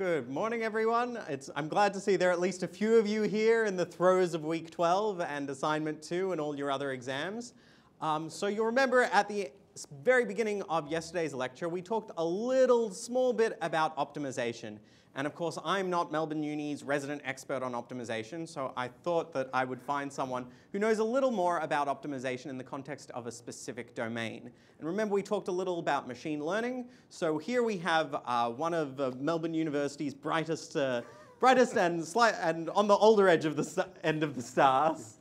Good morning, everyone. It's, I'm glad to see there are at least a few of you here in the throes of week 12 and assignment two and all your other exams. Um, so you'll remember at the very beginning of yesterday's lecture, we talked a little small bit about optimization. And of course, I'm not Melbourne Uni's resident expert on optimization, so I thought that I would find someone who knows a little more about optimization in the context of a specific domain. And remember, we talked a little about machine learning. So here we have uh, one of uh, Melbourne University's brightest, uh, brightest and, and on the older edge of the end of the stars.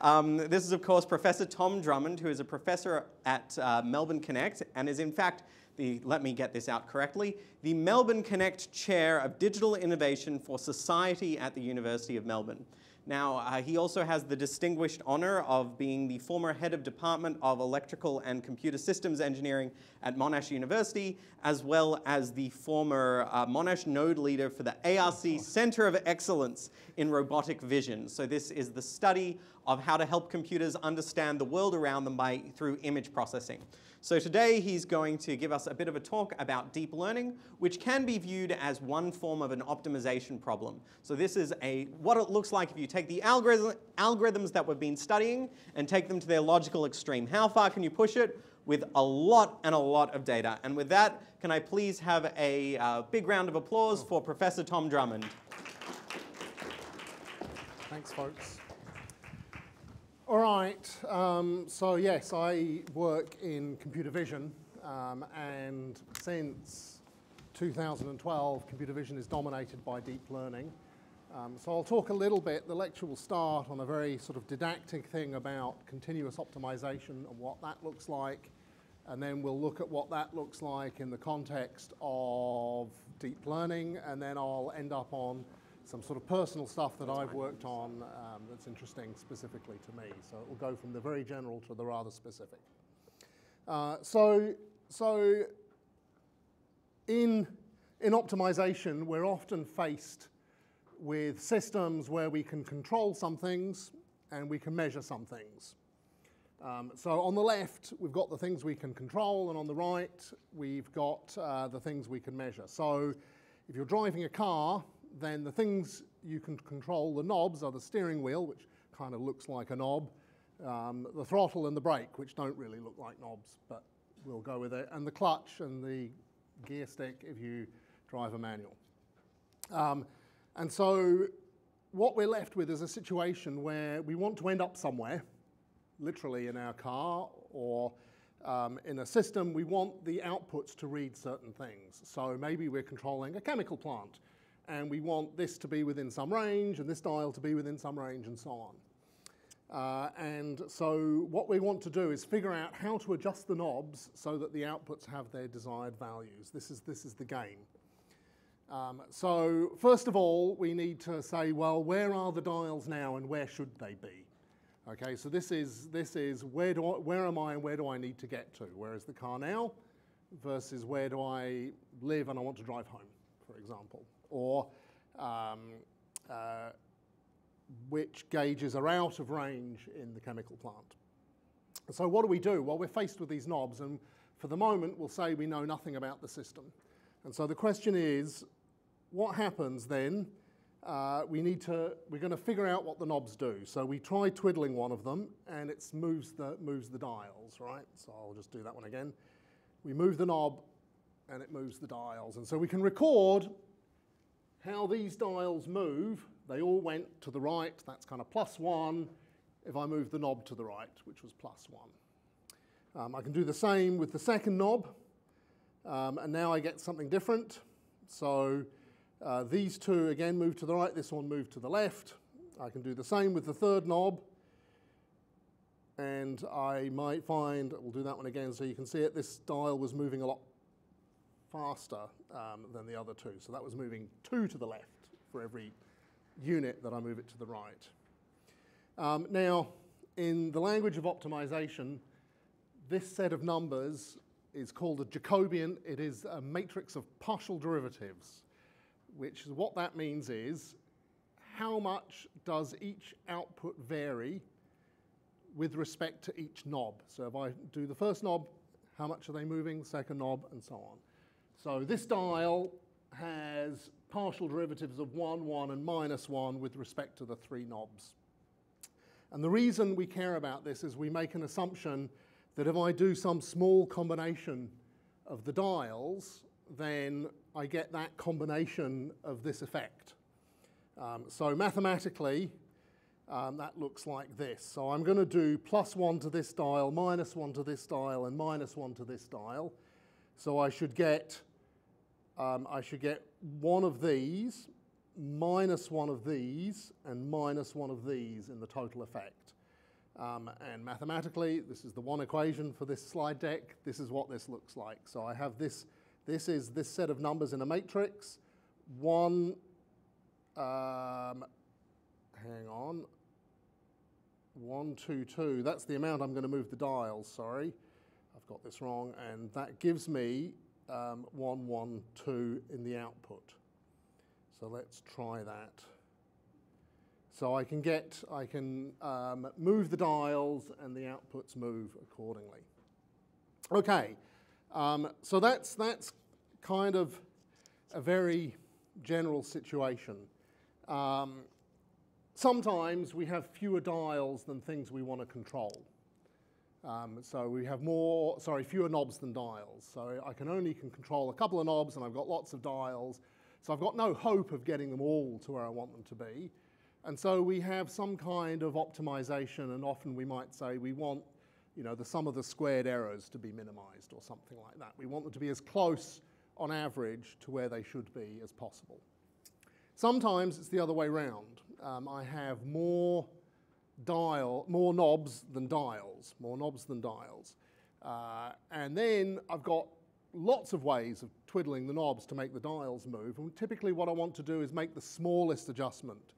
Um, this is, of course, Professor Tom Drummond, who is a professor at uh, Melbourne Connect and is, in fact, the, let me get this out correctly, the Melbourne Connect Chair of Digital Innovation for Society at the University of Melbourne. Now, uh, he also has the distinguished honor of being the former head of Department of Electrical and Computer Systems Engineering at Monash University, as well as the former uh, Monash node leader for the ARC Center of Excellence in Robotic Vision. So this is the study of how to help computers understand the world around them by, through image processing. So today he's going to give us a bit of a talk about deep learning, which can be viewed as one form of an optimization problem. So this is a, what it looks like if you take the algorithm, algorithms that we've been studying and take them to their logical extreme. How far can you push it? With a lot and a lot of data. And with that, can I please have a uh, big round of applause for Professor Tom Drummond. Thanks, folks. All right, um, so yes, I work in computer vision, um, and since 2012, computer vision is dominated by deep learning. Um, so I'll talk a little bit, the lecture will start on a very sort of didactic thing about continuous optimization and what that looks like, and then we'll look at what that looks like in the context of deep learning, and then I'll end up on some sort of personal stuff that I've worked on um, that's interesting specifically to me. So it will go from the very general to the rather specific. Uh, so, so in, in optimization, we're often faced with systems where we can control some things and we can measure some things. Um, so on the left, we've got the things we can control, and on the right, we've got uh, the things we can measure. So if you're driving a car, then the things you can control, the knobs are the steering wheel, which kind of looks like a knob, um, the throttle and the brake, which don't really look like knobs, but we'll go with it, and the clutch and the gear stick if you drive a manual. Um, and so what we're left with is a situation where we want to end up somewhere, literally in our car or um, in a system, we want the outputs to read certain things. So maybe we're controlling a chemical plant and we want this to be within some range and this dial to be within some range and so on. Uh, and so what we want to do is figure out how to adjust the knobs so that the outputs have their desired values. This is, this is the game. Um, so first of all, we need to say, well, where are the dials now and where should they be? Okay, so this is, this is where, do I, where am I and where do I need to get to? Where is the car now versus where do I live and I want to drive home, for example or um, uh, which gauges are out of range in the chemical plant. So what do we do? Well, we're faced with these knobs, and for the moment, we'll say we know nothing about the system. And so the question is, what happens then? Uh, we need to, we're going to figure out what the knobs do. So we try twiddling one of them, and it moves the, moves the dials, right? So I'll just do that one again. We move the knob, and it moves the dials. And so we can record how these dials move, they all went to the right, that's kind of plus one, if I move the knob to the right, which was plus one. Um, I can do the same with the second knob, um, and now I get something different. So uh, these two again move to the right, this one moved to the left. I can do the same with the third knob, and I might find, we'll do that one again so you can see it, this dial was moving a lot faster um, than the other two. So that was moving two to the left for every unit that I move it to the right. Um, now, in the language of optimization, this set of numbers is called a Jacobian. It is a matrix of partial derivatives, which is what that means is how much does each output vary with respect to each knob. So if I do the first knob, how much are they moving, second knob, and so on. So this dial has partial derivatives of 1, 1, and minus 1 with respect to the three knobs. And the reason we care about this is we make an assumption that if I do some small combination of the dials, then I get that combination of this effect. Um, so mathematically, um, that looks like this. So I'm going to do plus 1 to this dial, minus 1 to this dial, and minus 1 to this dial. So I should get, um, I should get one of these, minus one of these, and minus one of these in the total effect. Um, and mathematically, this is the one equation for this slide deck. This is what this looks like. So I have this, this is this set of numbers in a matrix. One, um, hang on, one, two, two. That's the amount I'm going to move the dials, sorry. I've got this wrong. And that gives me um, one, one, two in the output. So let's try that. So I can get, I can um, move the dials and the outputs move accordingly. Okay, um, so that's, that's kind of a very general situation. Um, sometimes we have fewer dials than things we want to control. Um, so we have more, sorry, fewer knobs than dials. So I can only can control a couple of knobs and I've got lots of dials. So I've got no hope of getting them all to where I want them to be. And so we have some kind of optimization, and often we might say we want you know, the sum of the squared errors to be minimized or something like that. We want them to be as close on average to where they should be as possible. Sometimes it's the other way around. Um, I have more dial, more knobs than dials, more knobs than dials. Uh, and then I've got lots of ways of twiddling the knobs to make the dials move. And typically what I want to do is make the smallest adjustment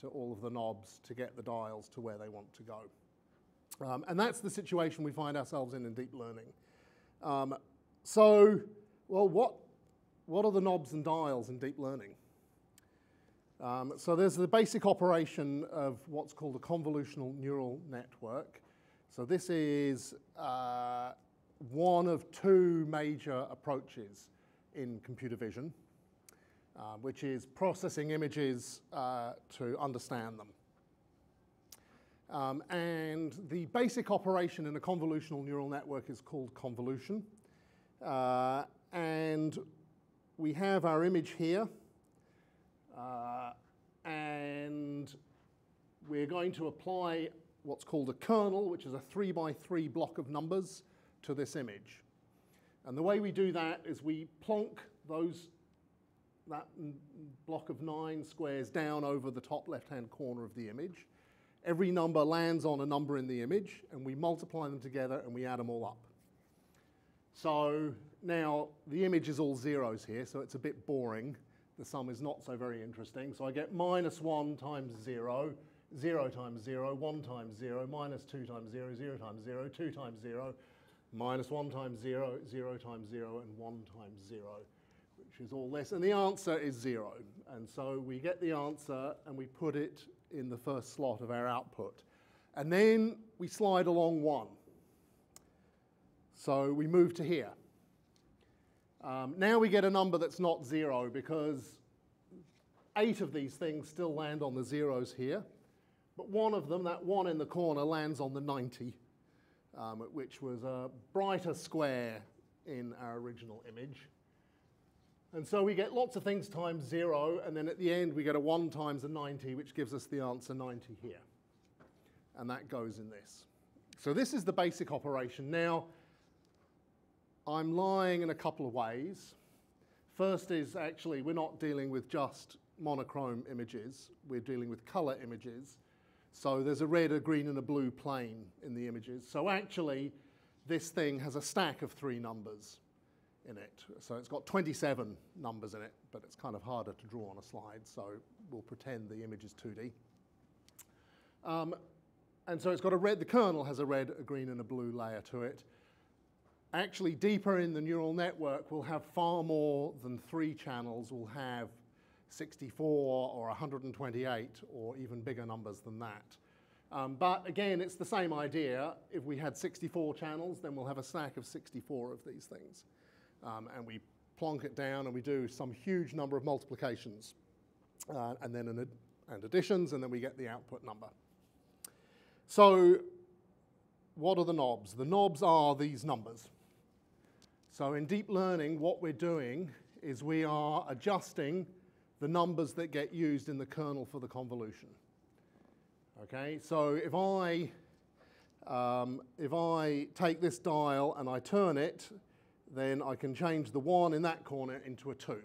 to all of the knobs to get the dials to where they want to go. Um, and that's the situation we find ourselves in in deep learning. Um, so, well, what, what are the knobs and dials in deep learning? Um, so there's the basic operation of what's called a convolutional neural network. So this is uh, one of two major approaches in computer vision, uh, which is processing images uh, to understand them. Um, and the basic operation in a convolutional neural network is called convolution. Uh, and we have our image here. Uh, and we're going to apply what's called a kernel, which is a three by three block of numbers to this image. And the way we do that is we plonk those, that block of nine squares down over the top left-hand corner of the image. Every number lands on a number in the image, and we multiply them together and we add them all up. So now the image is all zeros here, so it's a bit boring. The sum is not so very interesting. So I get minus 1 times 0, 0 times 0, 1 times 0, minus 2 times 0, 0 times 0, 2 times 0, minus 1 times 0, 0 times 0, and 1 times 0, which is all this. And the answer is 0. And so we get the answer and we put it in the first slot of our output. And then we slide along 1. So we move to here. Um, now we get a number that's not 0 because eight of these things still land on the zeros here. But one of them, that one in the corner, lands on the 90 um, which was a brighter square in our original image. And so we get lots of things times zero, and then at the end we get a one times a 90, which gives us the answer 90 here. And that goes in this. So this is the basic operation. Now, I'm lying in a couple of ways. First is actually we're not dealing with just monochrome images, we're dealing with color images. So there's a red, a green, and a blue plane in the images. So actually, this thing has a stack of three numbers in it. So it's got 27 numbers in it, but it's kind of harder to draw on a slide, so we'll pretend the image is 2D. Um, and so it's got a red, the kernel has a red, a green, and a blue layer to it. Actually, deeper in the neural network, we'll have far more than three channels. We'll have 64 or 128 or even bigger numbers than that. Um, but again, it's the same idea. If we had 64 channels, then we'll have a stack of 64 of these things. Um, and we plonk it down, and we do some huge number of multiplications, uh, and then ad- and additions, and then we get the output number. So, what are the knobs? The knobs are these numbers. So, in deep learning, what we're doing is we are adjusting the numbers that get used in the kernel for the convolution. Okay, so if I um, if I take this dial and I turn it, then I can change the 1 in that corner into a 2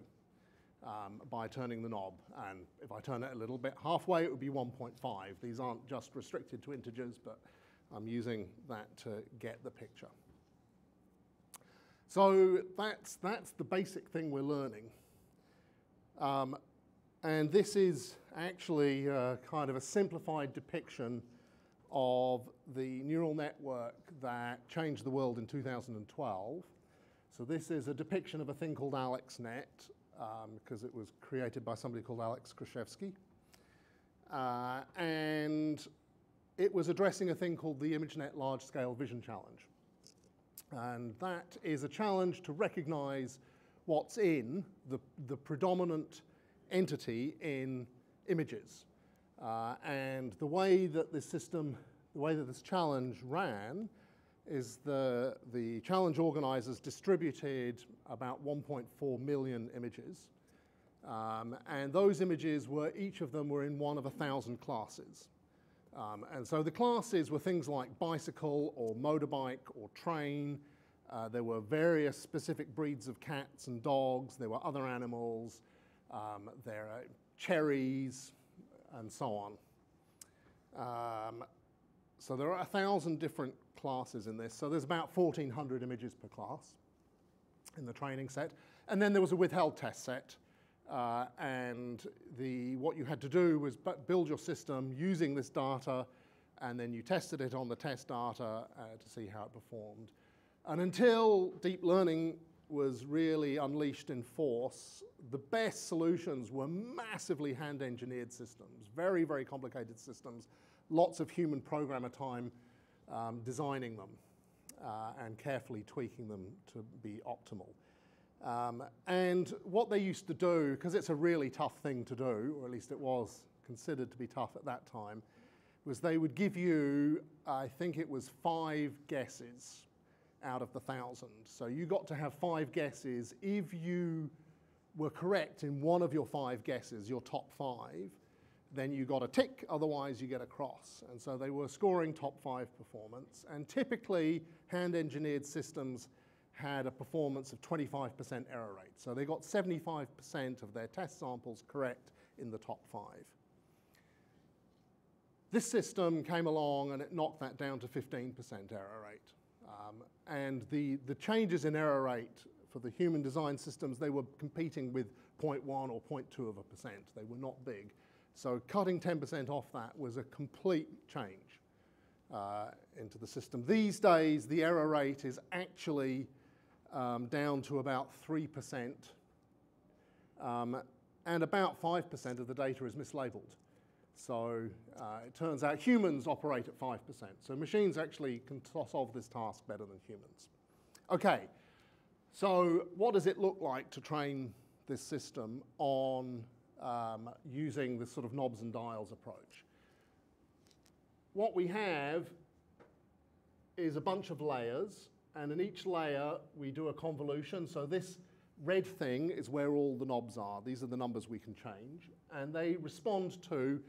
um, by turning the knob. And if I turn it a little bit halfway, it would be 1.5. These aren't just restricted to integers, but I'm using that to get the picture. So that's, that's the basic thing we're learning. Um, and this is actually uh, kind of a simplified depiction of the neural network that changed the world in 2012. So this is a depiction of a thing called AlexNet, because um, it was created by somebody called Alex Krizhevsky. Uh, and it was addressing a thing called the ImageNet Large Scale Vision Challenge. And that is a challenge to recognize what's in the, the predominant entity in images. Uh, and the way that this system, the way that this challenge ran, is the, the challenge organizers distributed about 1.4 million images. Um, and those images were, each of them were in one of a thousand classes. Um, and so the classes were things like bicycle or motorbike or train. Uh, there were various specific breeds of cats and dogs. There were other animals. Um, there are cherries, and so on. Um, so there are a thousand different classes in this. So there's about 1,400 images per class in the training set. And then there was a withheld test set. Uh, and the, what you had to do was build your system using this data, and then you tested it on the test data uh, to see how it performed. And until deep learning was really unleashed in force, the best solutions were massively hand engineered systems, very, very complicated systems, lots of human programmer time um, designing them uh, and carefully tweaking them to be optimal. Um, and what they used to do, because it's a really tough thing to do, or at least it was considered to be tough at that time, was they would give you, I think it was five guesses out of the thousand. So you got to have five guesses. If you were correct in one of your five guesses, your top five, then you got a tick, otherwise you get a cross. And so they were scoring top five performance. And typically, hand engineered systems had a performance of 25% error rate. So they got 75% of their test samples correct in the top five. This system came along and it knocked that down to 15% error rate. Um, and the, the changes in error rate for the human design systems, they were competing with 0.1 or 0.2 of a percent. They were not big. So cutting 10% off that was a complete change uh, into the system. These days, the error rate is actually um, down to about 3%, um, and about 5% of the data is mislabeled. So uh, it turns out humans operate at 5%. So machines actually can solve this task better than humans. Okay, so what does it look like to train this system on um, using this sort of knobs and dials approach? What we have is a bunch of layers, and in each layer we do a convolution. So this red thing is where all the knobs are. These are the numbers we can change, and they respond to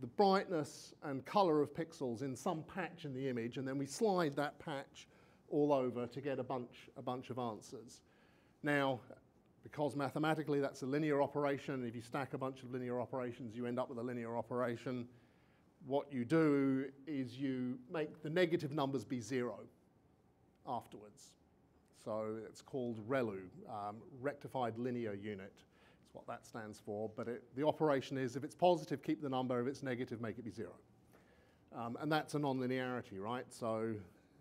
the brightness and color of pixels in some patch in the image, and then we slide that patch all over to get a bunch, a bunch of answers. Now, because mathematically that's a linear operation, if you stack a bunch of linear operations, you end up with a linear operation. What you do is you make the negative numbers be zero afterwards. So it's called ReLU, um, rectified linear unit It's what that stands for, but it, the operation is if it's positive, keep the number, if it's negative, make it be zero. Um, and that's a nonlinearity, right? So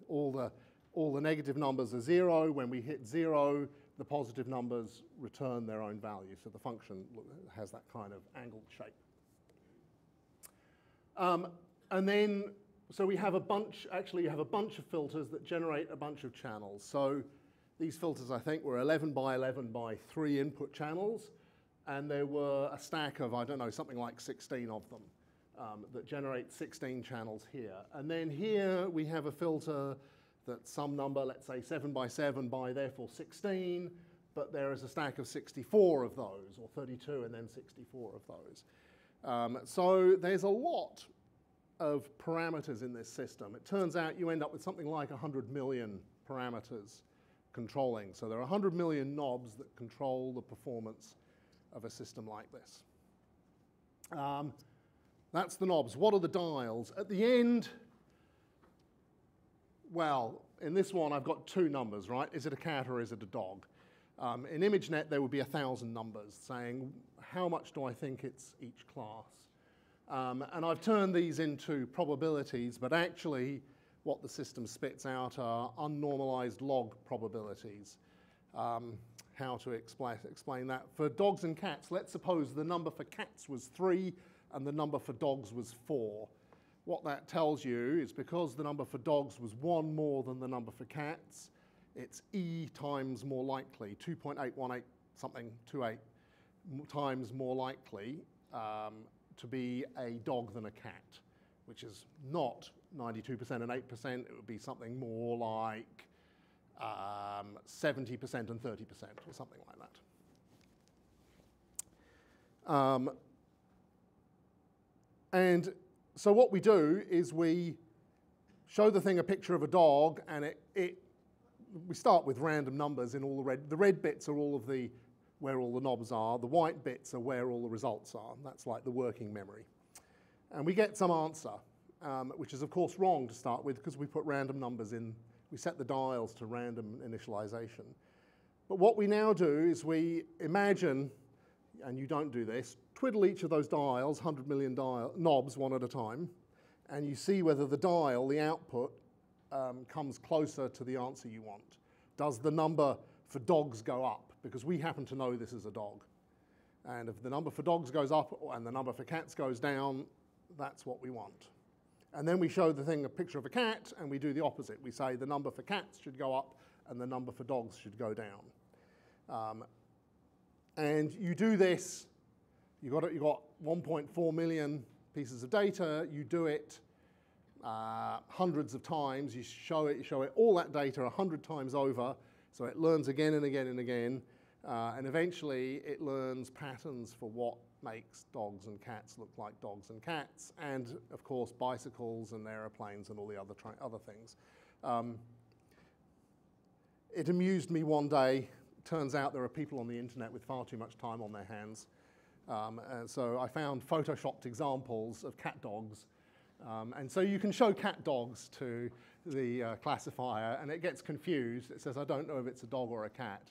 all the, all the negative numbers are zero. When we hit zero, the positive numbers return their own value. So the function has that kind of angled shape. Um, and then, so we have a bunch, actually you have a bunch of filters that generate a bunch of channels. So These filters, I think, were 11 by 11 by three input channels, and there were a stack of, I don't know, something like 16 of them um, that generate 16 channels here. And then here we have a filter that some number, let's say 7 by 7 by therefore 16, but there is a stack of 64 of those, or 32 and then 64 of those. Um, so there's a lot of parameters in this system. It turns out you end up with something like 100 million parameters controlling. So there are 100 million knobs that control the performance of a system like this. Um, that's the knobs. What are the dials? At the end, well, in this one I've got two numbers, right? Is it a cat or is it a dog? Um, in ImageNet there would be a thousand numbers saying how much do I think it's each class. Um, and I've turned these into probabilities, but actually what the system spits out are unnormalized log probabilities. Um, how to explain, explain that. For dogs and cats, let's suppose the number for cats was three and the number for dogs was four. What that tells you is because the number for dogs was one more than the number for cats, it's E times more likely, 2.818 something, 28 times more likely um, to be a dog than a cat, which is not 92% and 8%, it would be something more like um, 70% and 30% or something like that. Um, and so what we do is we show the thing a picture of a dog and it, it we start with random numbers in all the red. The red bits are all of the where all the knobs are. The white bits are where all the results are. That's like the working memory. And we get some answer, um, which is of course wrong to start with because we put random numbers in. We set the dials to random initialization. But what we now do is we imagine, and you don't do this, twiddle each of those dials, 100 million dial, knobs one at a time, and you see whether the dial, the output, um, comes closer to the answer you want. Does the number for dogs go up? Because we happen to know this is a dog. And if the number for dogs goes up and the number for cats goes down, that's what we want. And then we show the thing a picture of a cat and we do the opposite. We say the number for cats should go up and the number for dogs should go down. Um, and you do this you got, you got 1.4 million pieces of data, you do it uh, hundreds of times, you show it, you show it all that data 100 times over, so it learns again and again and again, uh, and eventually it learns patterns for what makes dogs and cats look like dogs and cats, and of course bicycles and aeroplanes and all the other, other things. Um, it amused me one day, turns out there are people on the internet with far too much time on their hands, um, and so I found photoshopped examples of cat dogs. Um, and so you can show cat dogs to the uh, classifier and it gets confused. It says, I don't know if it's a dog or a cat.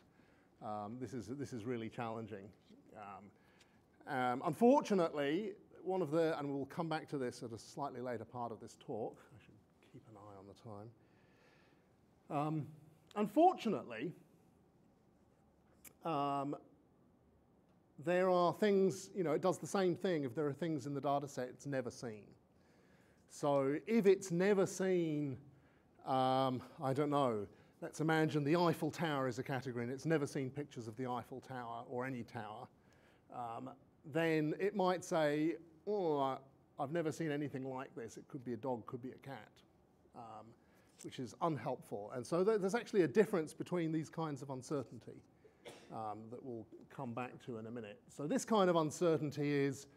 Um, this, is, this is really challenging. Um, um, unfortunately, one of the, and we'll come back to this at a slightly later part of this talk. I should keep an eye on the time. Um, unfortunately, um, there are things, you know, it does the same thing if there are things in the data set it's never seen. So if it's never seen, um, I don't know, let's imagine the Eiffel Tower is a category and it's never seen pictures of the Eiffel Tower or any tower, um, then it might say, oh, I've never seen anything like this. It could be a dog, could be a cat, um, which is unhelpful. And so there's actually a difference between these kinds of uncertainty um, that we'll come back to in a minute. So this kind of uncertainty is,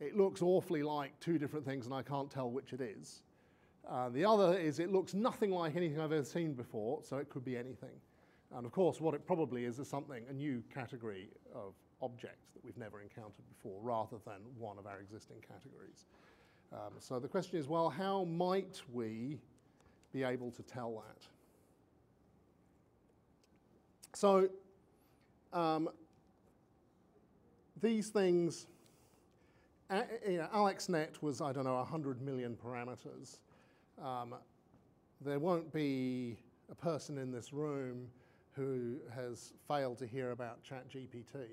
it looks awfully like two different things and I can't tell which it is. Uh, the other is it looks nothing like anything I've ever seen before, so it could be anything. And of course, what it probably is is something, a new category of objects that we've never encountered before, rather than one of our existing categories. Um, so the question is, well, how might we be able to tell that? So um, these things, you know, AlexNet was, I don't know, 100 million parameters. Um, there won't be a person in this room who has failed to hear about ChatGPT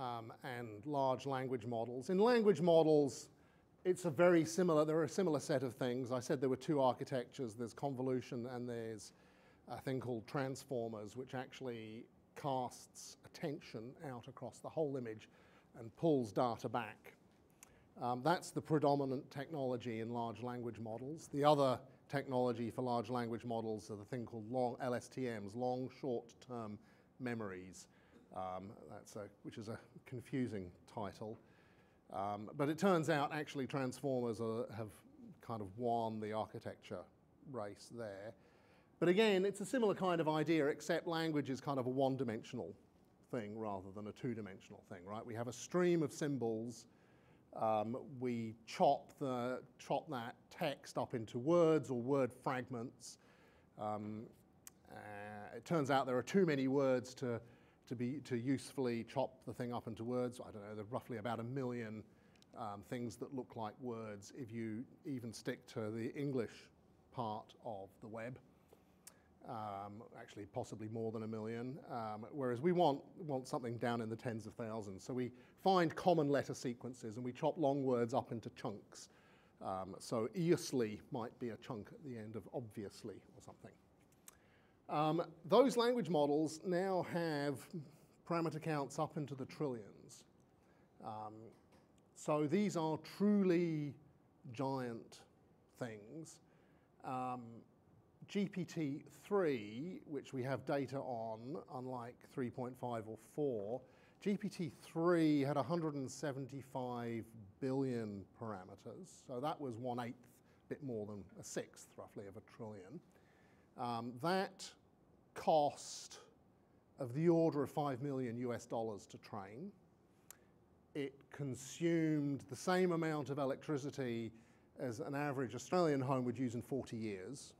um, and large language models. In language models, it's a very similar, there are a similar set of things. I said there were two architectures, there's convolution and there's a thing called transformers, which actually casts attention out across the whole image and pulls data back. Um, that's the predominant technology in large language models. The other technology for large language models are the thing called long LSTMs, long short-term memories. Um, that's a, which is a confusing title. Um, but it turns out actually transformers are, have kind of won the architecture race there. But again, it's a similar kind of idea, except language is kind of a one-dimensional thing rather than a two-dimensional thing, right? We have a stream of symbols. Um, we chop, the, chop that text up into words or word fragments. Um, uh, it turns out there are too many words to, to, be, to usefully chop the thing up into words. I don't know, there are roughly about a million um, things that look like words if you even stick to the English part of the web um, actually possibly more than a million, um, whereas we want, want something down in the tens of thousands. So we find common letter sequences and we chop long words up into chunks. Um, so eously might be a chunk at the end of obviously or something. Um, those language models now have parameter counts up into the trillions. Um, so these are truly giant things. Um, GPT-3, which we have data on, unlike 3.5 or 4, GPT-3 had 175 billion parameters, so that was one-eighth, a bit more than a sixth, roughly, of a trillion. Um, that cost of the order of 5 million US dollars to train. It consumed the same amount of electricity as an average Australian home would use in 40 years.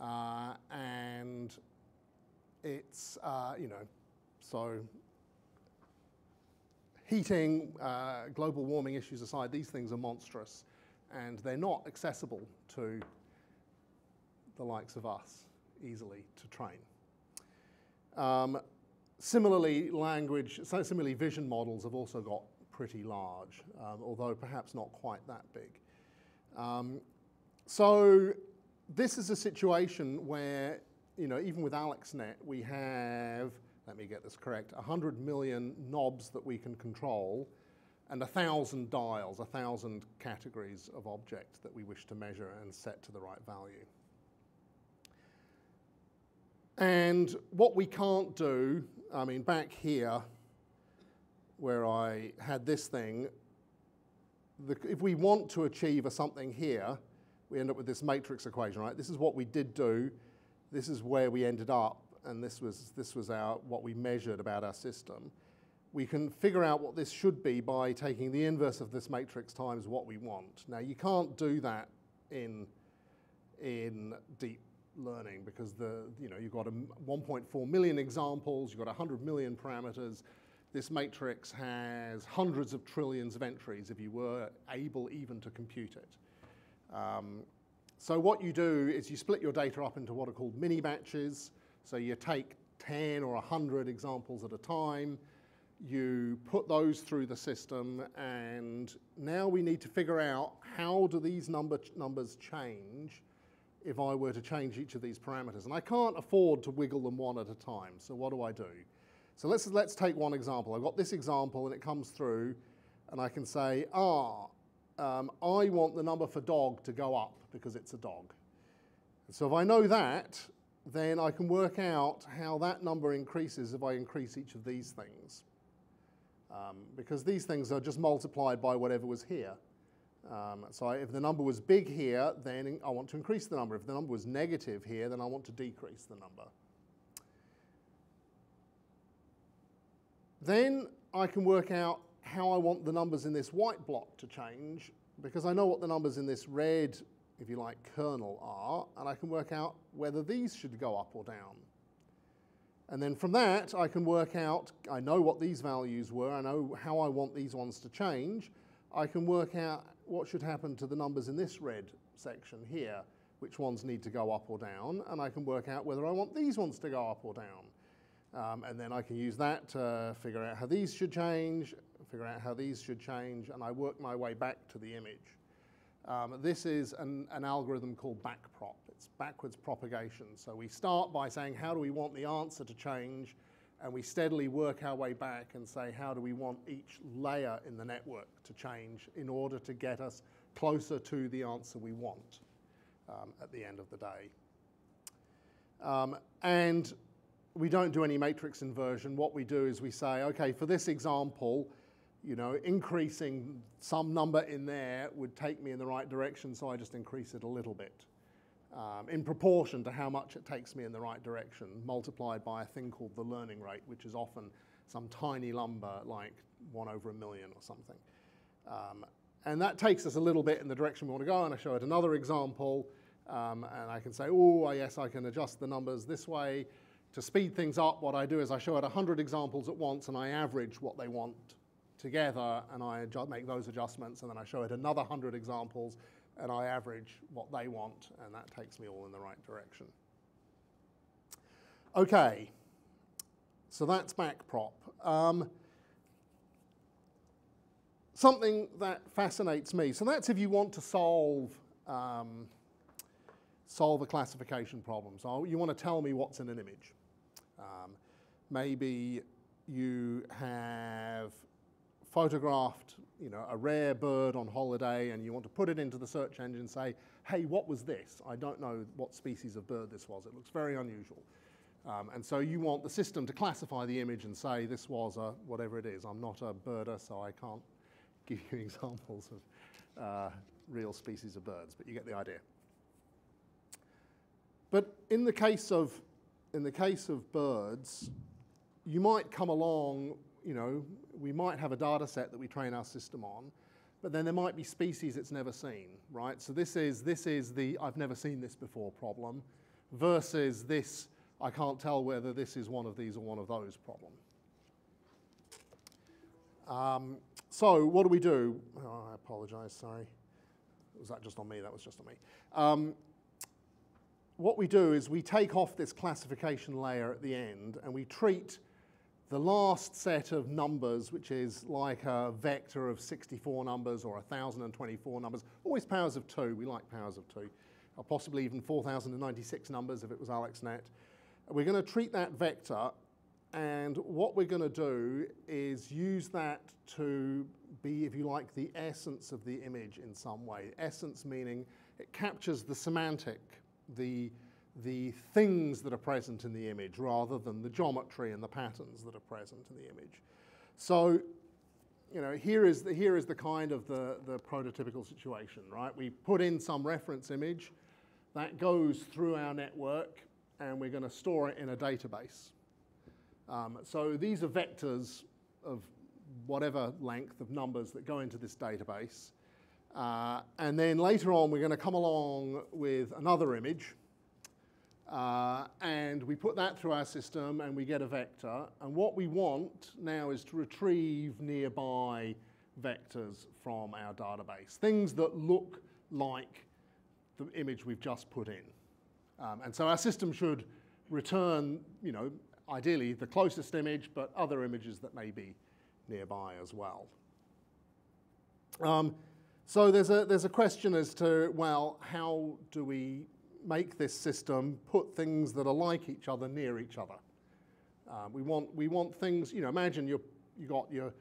Uh, and it's, uh, you know, so heating, uh, global warming issues aside, these things are monstrous and they're not accessible to the likes of us easily to train. Um, similarly, language, so similarly, vision models have also got pretty large, um, although perhaps not quite that big. Um, so this is a situation where, you know, even with AlexNet, we have, let me get this correct, 100 million knobs that we can control and a 1,000 dials, a 1,000 categories of objects that we wish to measure and set to the right value. And what we can't do, I mean, back here, where I had this thing, the, if we want to achieve a something here, we end up with this matrix equation, right? This is what we did do. This is where we ended up, and this was, this was our, what we measured about our system. We can figure out what this should be by taking the inverse of this matrix times what we want. Now, you can't do that in, in deep learning because the, you know, you've got 1.4 million examples, you've got 100 million parameters. This matrix has hundreds of trillions of entries if you were able even to compute it. Um, so what you do is you split your data up into what are called mini batches. So you take 10 or 100 examples at a time, you put those through the system, and now we need to figure out how do these number numbers change if I were to change each of these parameters. And I can't afford to wiggle them one at a time, so what do I do? So let's, let's take one example. I've got this example and it comes through and I can say, ah, um, I want the number for dog to go up because it's a dog. So if I know that, then I can work out how that number increases if I increase each of these things. Um, because these things are just multiplied by whatever was here. Um, so if the number was big here, then I want to increase the number. If the number was negative here, then I want to decrease the number. Then I can work out how I want the numbers in this white block to change because I know what the numbers in this red, if you like, kernel are, and I can work out whether these should go up or down. And then from that, I can work out, I know what these values were, I know how I want these ones to change. I can work out what should happen to the numbers in this red section here, which ones need to go up or down, and I can work out whether I want these ones to go up or down. Um, and then I can use that to figure out how these should change, figure out how these should change, and I work my way back to the image. Um, this is an, an algorithm called backprop. It's backwards propagation. So we start by saying, how do we want the answer to change? And we steadily work our way back and say, how do we want each layer in the network to change in order to get us closer to the answer we want um, at the end of the day. Um, and we don't do any matrix inversion. What we do is we say, okay, for this example, you know, increasing some number in there would take me in the right direction, so I just increase it a little bit. Um, in proportion to how much it takes me in the right direction, multiplied by a thing called the learning rate, which is often some tiny number like one over a million or something. Um, and that takes us a little bit in the direction we want to go, and I show it another example, um, and I can say, oh, yes, I can adjust the numbers this way. To speed things up, what I do is I show it 100 examples at once, and I average what they want together and I make those adjustments and then I show it another 100 examples and I average what they want and that takes me all in the right direction. Okay, so that's backprop. Um, something that fascinates me, so that's if you want to solve um, solve a classification problem. So you want to tell me what's in an image. Um, maybe you have photographed you know, a rare bird on holiday and you want to put it into the search engine and say, hey, what was this? I don't know what species of bird this was. It looks very unusual. Um, and so you want the system to classify the image and say this was a whatever it is. I'm not a birder, so I can't give you examples of uh, real species of birds, but you get the idea. But in the case of in the case of birds, you might come along you know, we might have a data set that we train our system on, but then there might be species it's never seen, right? So this is, this is the I've never seen this before problem versus this I can't tell whether this is one of these or one of those problem. Um, so what do we do? Oh, I apologize, sorry. Was that just on me? That was just on me. Um, what we do is we take off this classification layer at the end and we treat the last set of numbers, which is like a vector of 64 numbers or 1,024 numbers, always powers of two, we like powers of two, or possibly even 4,096 numbers if it was AlexNet. We're going to treat that vector, and what we're going to do is use that to be, if you like, the essence of the image in some way. Essence meaning it captures the semantic, the the things that are present in the image rather than the geometry and the patterns that are present in the image. So, you know, here is the, here is the kind of the, the prototypical situation, right? We put in some reference image that goes through our network and we're going to store it in a database. Um, so these are vectors of whatever length of numbers that go into this database. Uh, and then later on, we're going to come along with another image uh, and we put that through our system and we get a vector. And what we want now is to retrieve nearby vectors from our database, things that look like the image we've just put in. Um, and so our system should return, you know, ideally the closest image, but other images that may be nearby as well. Um, so there's a, there's a question as to, well, how do we make this system put things that are like each other near each other. Uh, we, want, we want things, you know, imagine you're, you got, you're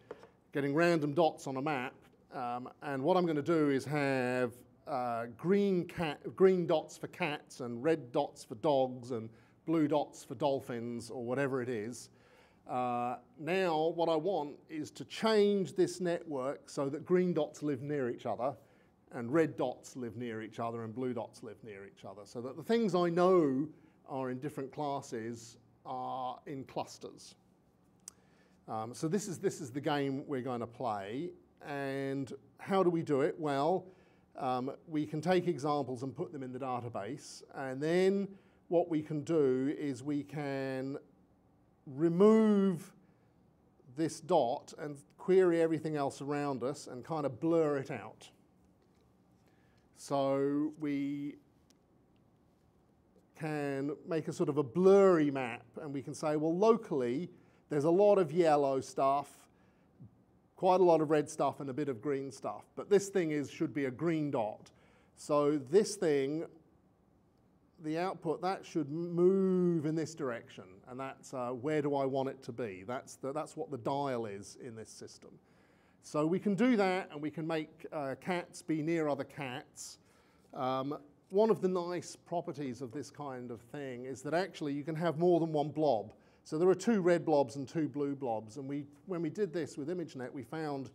getting random dots on a map, um, and what I'm going to do is have uh, green, cat, green dots for cats and red dots for dogs and blue dots for dolphins or whatever it is. Uh, now what I want is to change this network so that green dots live near each other and red dots live near each other and blue dots live near each other. So that the things I know are in different classes are in clusters. Um, so this is, this is the game we're going to play. And how do we do it? Well, um, we can take examples and put them in the database. And then what we can do is we can remove this dot and query everything else around us and kind of blur it out. So we can make a sort of a blurry map and we can say, well, locally, there's a lot of yellow stuff, quite a lot of red stuff and a bit of green stuff. But this thing is, should be a green dot. So this thing, the output, that should move in this direction, and that's uh, where do I want it to be? That's, the, that's what the dial is in this system. So we can do that, and we can make uh, cats be near other cats. Um, one of the nice properties of this kind of thing is that actually you can have more than one blob. So there are two red blobs and two blue blobs, and we, when we did this with ImageNet, we found,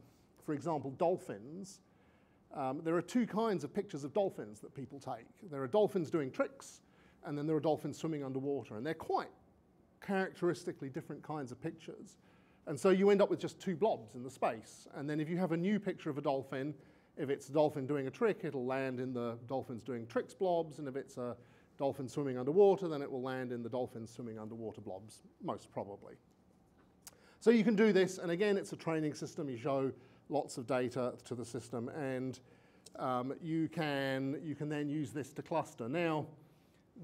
for example, dolphins. Um, there are two kinds of pictures of dolphins that people take. There are dolphins doing tricks, and then there are dolphins swimming underwater, and they're quite characteristically different kinds of pictures. And so you end up with just two blobs in the space. And then if you have a new picture of a dolphin, if it's a dolphin doing a trick, it'll land in the dolphins doing tricks blobs, and if it's a dolphin swimming underwater, then it will land in the dolphins swimming underwater blobs, most probably. So you can do this, and again, it's a training system. You show lots of data to the system, and um, you, can, you can then use this to cluster. Now,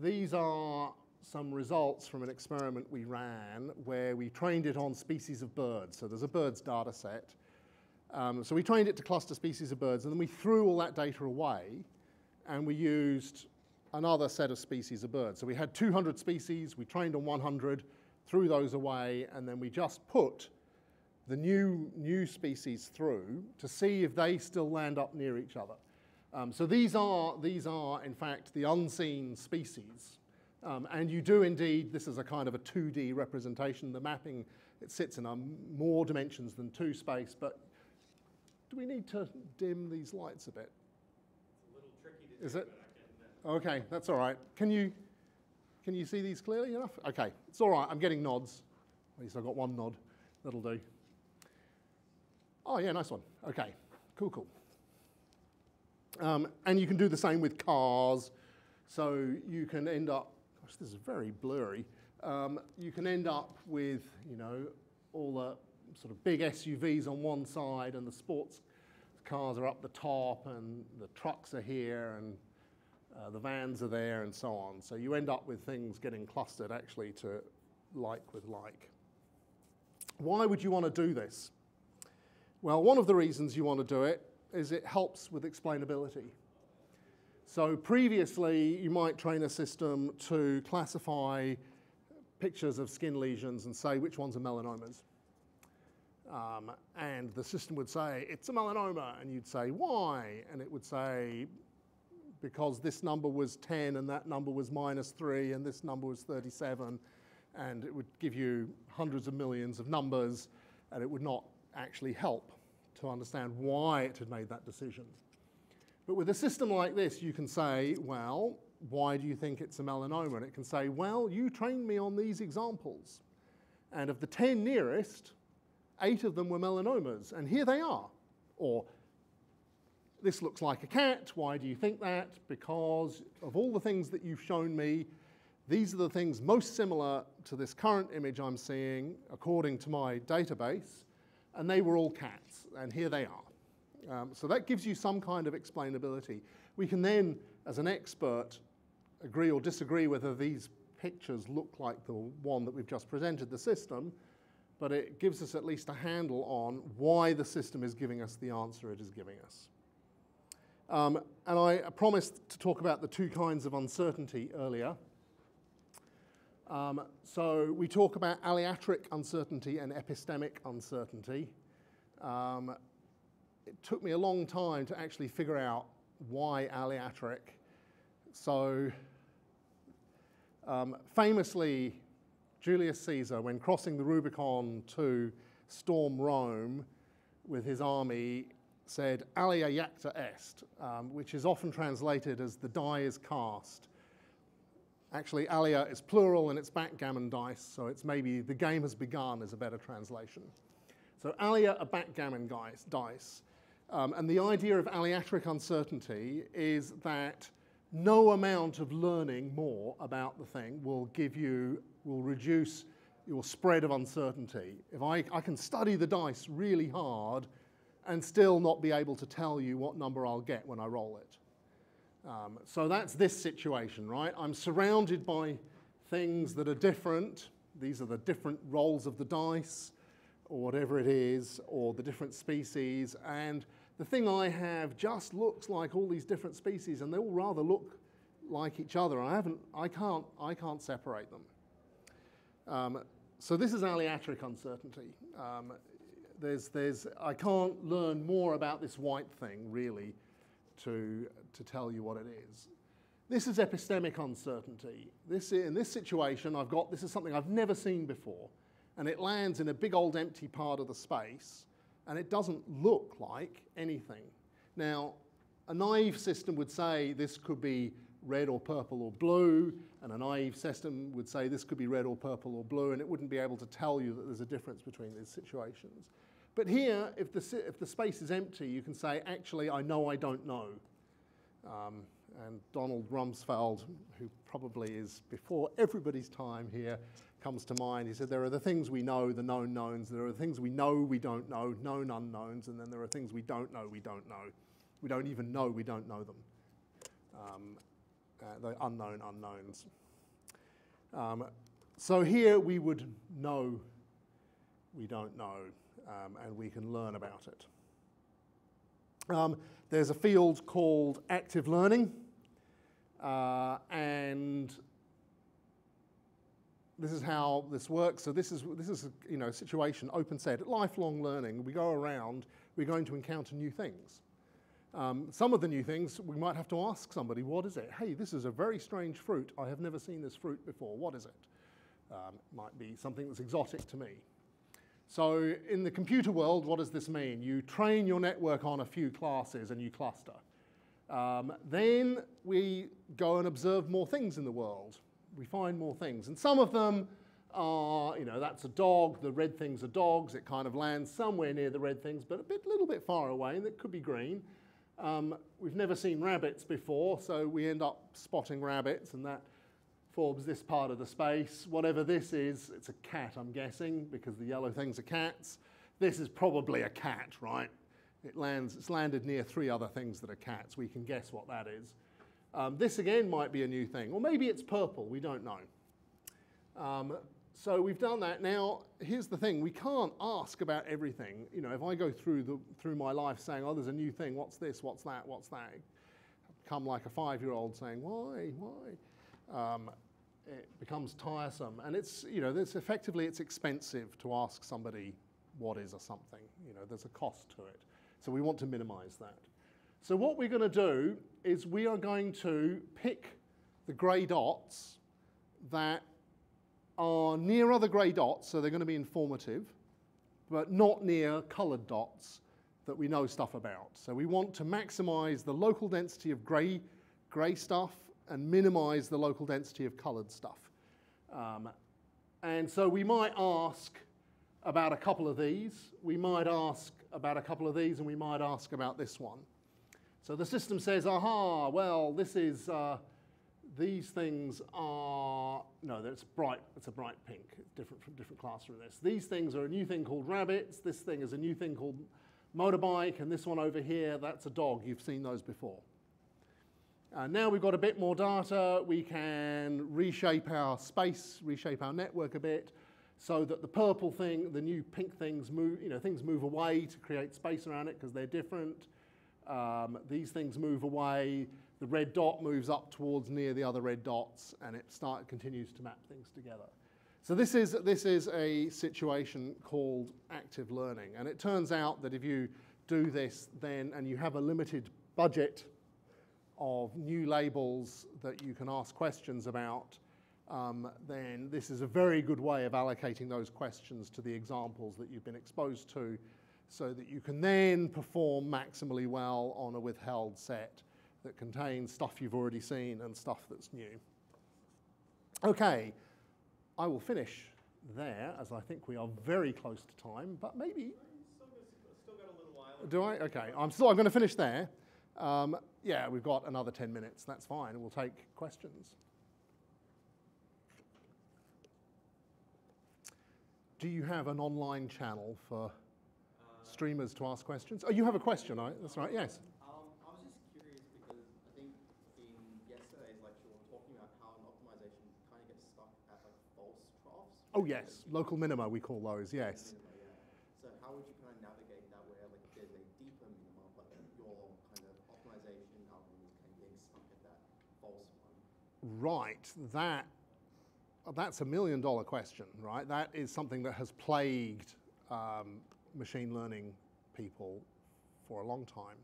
these are some results from an experiment we ran where we trained it on species of birds. So there's a birds data set. Um, so we trained it to cluster species of birds, and then we threw all that data away, and we used another set of species of birds. So we had 200 species, we trained on 100, threw those away, and then we just put the new, new species through to see if they still land up near each other. Um, so these are, these are, in fact, the unseen species. Um, and you do indeed, this is a kind of a 2D representation. The mapping, it sits in a more dimensions than two space, but do we need to dim these lights a bit? It's a little tricky to Is do, it? can, Okay, that's all right. Can you, can you see these clearly enough? Okay, it's all right. I'm getting nods. At least I've got one nod. That'll do. Oh, yeah, nice one. Okay, cool, cool. Um, and you can do the same with cars. So you can end up, gosh, this is very blurry. Um, you can end up with, you know, all the sort of big SUVs on one side and the sports cars are up the top and the trucks are here and uh, the vans are there and so on. So you end up with things getting clustered actually to like with like. Why would you want to do this? Well, one of the reasons you want to do it is it helps with explainability. So previously, you might train a system to classify pictures of skin lesions and say which ones are melanomas. Um, and the system would say, it's a melanoma, and you'd say, why? And it would say, because this number was 10 and that number was minus 3 and this number was 37 and it would give you hundreds of millions of numbers and it would not actually help to understand why it had made that decision. But with a system like this, you can say, well, why do you think it's a melanoma? And it can say, well, you trained me on these examples. And of the 10 nearest, eight of them were melanomas, and here they are. Or this looks like a cat. Why do you think that? Because of all the things that you've shown me, these are the things most similar to this current image I'm seeing according to my database, and they were all cats, and here they are. Um, so that gives you some kind of explainability. We can then, as an expert, agree or disagree whether these pictures look like the one that we've just presented the system, but it gives us at least a handle on why the system is giving us the answer it is giving us. Um, and I promised to talk about the two kinds of uncertainty earlier. Um, so we talk about aleatoric uncertainty and epistemic uncertainty. Um, it took me a long time to actually figure out why aleatoric. So um, famously, Julius Caesar, when crossing the Rubicon to storm Rome with his army, said alea jacta est, um, which is often translated as the die is cast. Actually, alea is plural and it's backgammon dice, so it's maybe the game has begun is a better translation. So alea are backgammon dice. Um, and the idea of aleatoric uncertainty is that no amount of learning more about the thing will give you, will reduce your spread of uncertainty. If I, I can study the dice really hard and still not be able to tell you what number I'll get when I roll it. Um, so that's this situation, right? I'm surrounded by things that are different. These are the different rolls of the dice, or whatever it is, or the different species, and the thing I have just looks like all these different species, and they all rather look like each other. I haven't, I can't, I can't separate them. Um, so this is aleatoric uncertainty. Um, there's, there's, I can't learn more about this white thing really to, to tell you what it is. This is epistemic uncertainty. This, in this situation, I've got, this is something I've never seen before, and it lands in a big old empty part of the space, and it doesn't look like anything. Now, a naive system would say this could be red or purple or blue, and a naive system would say this could be red or purple or blue, and it wouldn't be able to tell you that there's a difference between these situations. But here, if the, if the space is empty, you can say, actually, I know I don't know. Um, and Donald Rumsfeld, who probably is before everybody's time here, comes to mind. He said, There are the things we know, the known knowns. There are the things we know we don't know, known unknowns. And then there are things we don't know we don't know. We don't even know we don't know them. Um, uh, the unknown unknowns. Um, so here we would know we don't know, um, and we can learn about it. Um, there's a field called active learning, uh, and this is how this works. So this is this is a, you know situation open set lifelong learning. We go around, we're going to encounter new things. Um, some of the new things we might have to ask somebody, what is it? Hey, this is a very strange fruit. I have never seen this fruit before. What is it? Um, might be something that's exotic to me. So in the computer world, what does this mean? You train your network on a few classes and you cluster. Um, then we go and observe more things in the world. We find more things. And some of them are, you know, that's a dog, the red things are dogs. It kind of lands somewhere near the red things, but a bit, little bit far away, and it could be green. Um, we've never seen rabbits before, so we end up spotting rabbits, and that forms this part of the space. Whatever this is, it's a cat, I'm guessing, because the yellow things are cats. This is probably a cat, right? It lands, it's landed near three other things that are cats. We can guess what that is. Um, this again might be a new thing, or maybe it's purple, we don't know. Um, so we've done that. Now, here's the thing: we can't ask about everything. You know, if I go through the through my life saying, "Oh, there's a new thing. What's this? What's that? What's that?" Come like a five-year-old saying, "Why? Why?" Um, it becomes tiresome, and it's you know, it's effectively it's expensive to ask somebody what is or something. You know, there's a cost to it. So we want to minimise that. So what we're going to do is we are going to pick the grey dots that are near other grey dots, so they're going to be informative, but not near coloured dots that we know stuff about. So we want to maximise the local density of grey, grey stuff and minimise the local density of coloured stuff. Um, and so we might ask about a couple of these, we might ask about a couple of these, and we might ask about this one. So the system says, aha, well, this is, uh, these things are, no, it's bright, it's a bright pink, different from different class from this. These things are a new thing called rabbits, this thing is a new thing called motorbike, and this one over here, that's a dog. You've seen those before. Uh, now we've got a bit more data, we can reshape our space, reshape our network a bit, so that the purple thing, the new pink things move, you know, things move away to create space around it because they're different. Um, these things move away, the red dot moves up towards near the other red dots, and it start, continues to map things together. So this is, this is a situation called active learning, and it turns out that if you do this then, and you have a limited budget of new labels that you can ask questions about, um, then this is a very good way of allocating those questions to the examples that you've been exposed to so that you can then perform maximally well on a withheld set that contains stuff you've already seen and stuff that's new. Okay, I will finish there as I think we are very close to time, but maybe. Do I? Okay, I'm still. I'm going to finish there. Um, yeah, we've got another 10 minutes. That's fine. We'll take questions. Do you have an online channel for streamers to ask questions? Oh, you have a question, right? That's right, yes. Um, I was just curious because I think in yesterday's lecture we were talking about how an optimization kind of gets stuck at like false troughs. Oh, yes. Local minima, we call those, yes. Minima, yeah. So how would you kind of of navigate that where like if there's a deeper minimum, like your kind of optimization algorithms can get stuck at that false one? Right, that that's a million dollar question, right? That is something that has plagued um, machine learning people for a long time.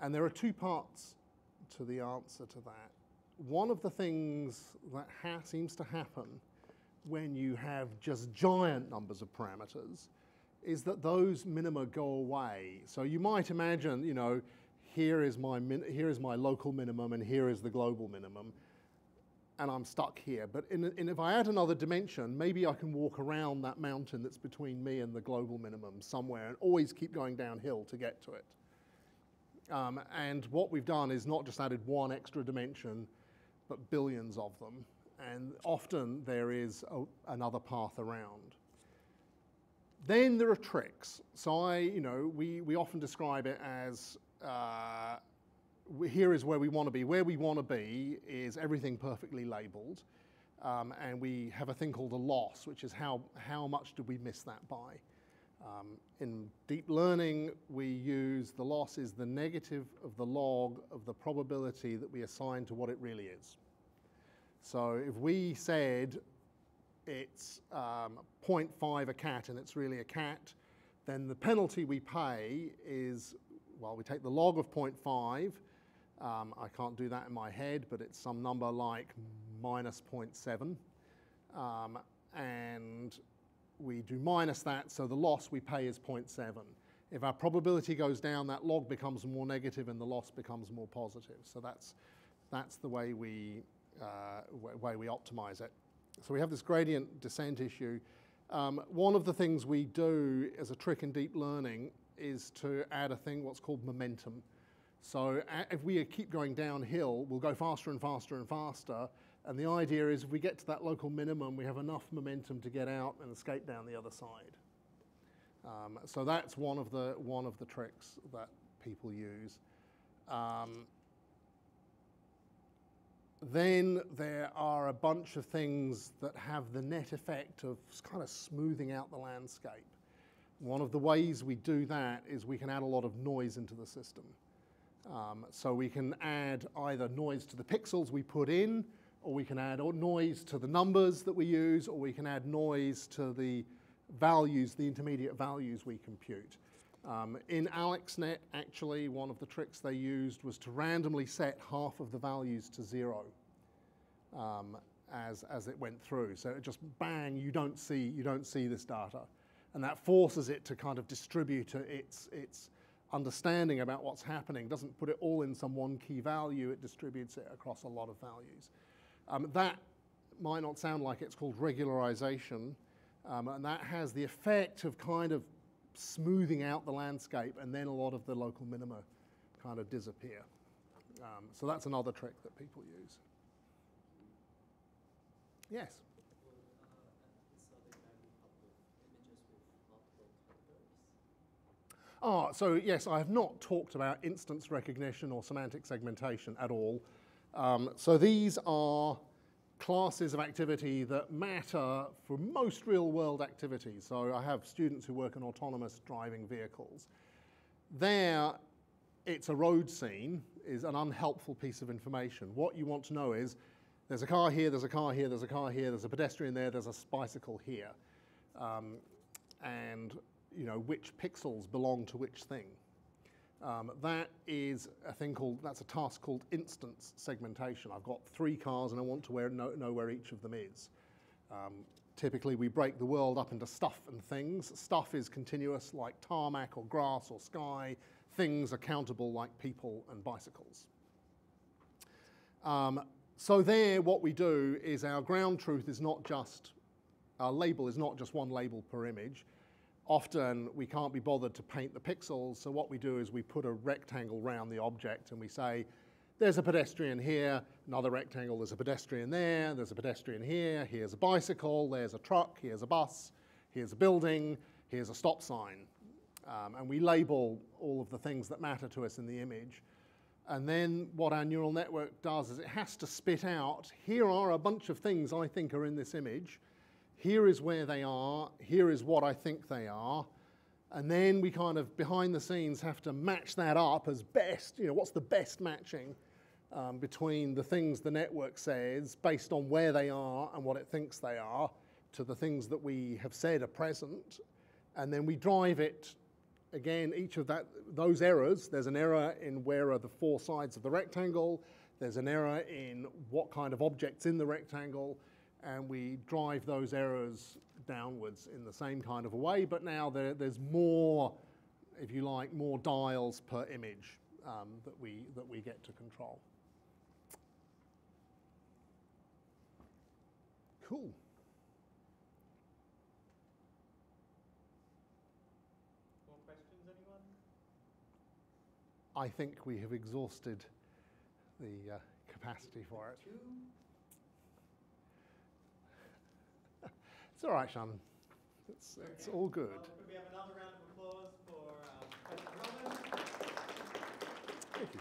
And there are two parts to the answer to that. One of the things that ha- seems to happen when you have just giant numbers of parameters is that those minima go away. So you might imagine, you know, here is my here is my local minimum and here is the global minimum and I'm stuck here. But in, in if I add another dimension, maybe I can walk around that mountain that's between me and the global minimum somewhere and always keep going downhill to get to it. Um, and what we've done is not just added one extra dimension, but billions of them. And often there is a, another path around. Then there are tricks. So I, you know, we, we often describe it as uh, here is where we want to be. Where we want to be is everything perfectly labeled. Um, and we have a thing called a loss, which is how, how much did we miss that by. Um, in deep learning, we use the loss is the negative of the log of the probability that we assign to what it really is. So if we said it's um, 0.5 a cat and it's really a cat, then the penalty we pay is, well, we take the log of 0.5 um, I can't do that in my head, but it's some number like minus 0.7. Um, and we do minus that, so the loss we pay is 0.7. If our probability goes down, that log becomes more negative and the loss becomes more positive. So that's, that's the way we, uh, way we optimize it. So we have this gradient descent issue. Um, one of the things we do as a trick in deep learning is to add a thing what's called momentum. So if we keep going downhill, we'll go faster and faster and faster. And the idea is if we get to that local minimum, we have enough momentum to get out and escape down the other side. Um, so that's one of the one of the tricks that people use. Um, then there are a bunch of things that have the net effect of kind of smoothing out the landscape. One of the ways we do that is we can add a lot of noise into the system. Um, so we can add either noise to the pixels we put in, or we can add noise to the numbers that we use, or we can add noise to the values, the intermediate values we compute. Um, in AlexNet, actually, one of the tricks they used was to randomly set half of the values to zero um, as, as it went through. So it just bang, you don't see, you don't see this data. And that forces it to kind of distribute its, its understanding about what's happening, doesn't put it all in some one key value, it distributes it across a lot of values. Um, that might not sound like it's called regularization, um, and that has the effect of kind of smoothing out the landscape, and then a lot of the local minima kind of disappear. Um, so that's another trick that people use. Yes? Ah, so yes, I have not talked about instance recognition or semantic segmentation at all. Um, so these are classes of activity that matter for most real world activities. So I have students who work in autonomous driving vehicles. There, it's a road scene is an unhelpful piece of information. What you want to know is there's a car here, there's a car here, there's a car here, there's a pedestrian there, there's a bicycle here. Um, and you know, which pixels belong to which thing. Um, that is a thing called, that's a task called instance segmentation. I've got three cars and I want to where, know, know, where each of them is. Um, typically we break the world up into stuff and things. Stuff is continuous like tarmac or grass or sky. Things are countable like people and bicycles. Um, so there what we do is our ground truth is not just, our label is not just one label per image often we can't be bothered to paint the pixels, so what we do is we put a rectangle around the object and we say, there's a pedestrian here, another rectangle, there's a pedestrian there, there's a pedestrian here, here's a bicycle, there's a truck, here's a bus, here's a building, here's a stop sign. Um, and we label all of the things that matter to us in the image. And then what our neural network does is it has to spit out, here are a bunch of things I think are in this image, here is where they are, here is what I think they are. And then we kind of behind the scenes have to match that up as best, you know, what's the best matching um, between the things the network says based on where they are and what it thinks they are to the things that we have said are present. And then we drive it again, each of that, those errors, there's an error in where are the four sides of the rectangle, there's an error in what kind of objects in the rectangle, and we drive those errors downwards in the same kind of a way, but now there, there's more, if you like, more dials per image um, that, we, that we get to control. Cool. More questions, anyone? I think we have exhausted the uh, capacity for it. It's all right, Shaanan. It's, it's all good. Well, could we have another round of applause for um? Thank you.